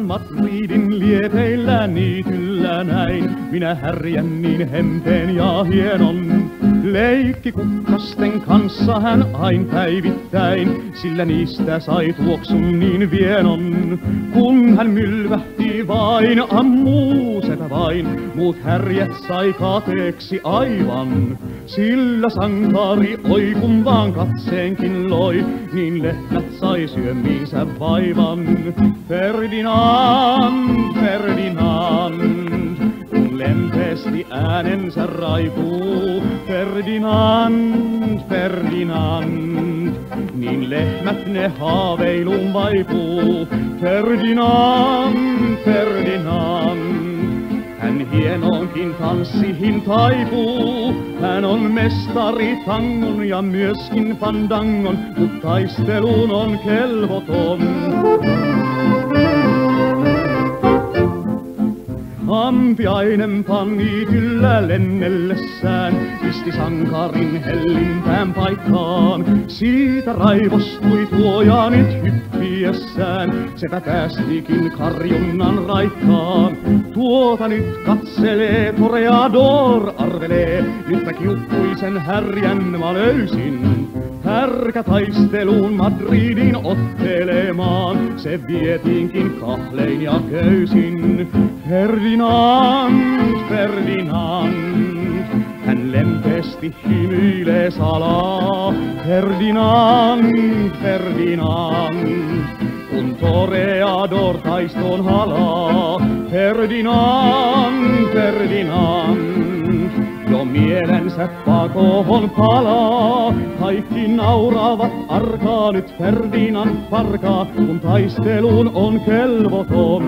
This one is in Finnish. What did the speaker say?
Jumalan matliidin liepeillä niityllä näin. Minä härjän niin hempeen ja hienon, Leikki kukkasten kanssa hän ain päivittäin, sillä niistä sai tuoksun niin vienon. Kun hän mylvähti vain, ammuu sepä vain, muut härjet sai kateeksi aivan. Sillä sankari oi kun vaan katseenkin loi, niin lehmät sai syömiinsä vaivan. Ferdinand, Ferdinand, kun lempeästi äänensä raipuu. Ferdinand, Ferdinand, niin lehmät ne haaveiluun vaipuu. Ferdinand, Ferdinand, hän hienoonkin tanssihin taipuu. Hän on mestari tangon ja myöskin fandangon, mutta taisteluun on kelvoton. Ampiainen pani kyllä lennellessään, pisti sankarin hellimpään paikkaan. Siitä raivostui tuoja nyt hyppiessään, sepä päästikin karjunnan raikkaan. Tuota nyt katselee, toreador arvelee, nyt mä kiukkuisen härjän mä löysin. Härkä taisteluun Madridin ottelemaan, se vietiinkin kahlein ja köysin. Ferdinand, Ferdinand, hän lempeästi hymyilee salaa. Ferdinand, Ferdinand, kun toreador taiston halaa. Ferdinand, Ferdinand, jo mielensä pakoon palaa. Kaikki nauravat arkaa nyt Ferdinand parkaa, kun taisteluun on kelvoton.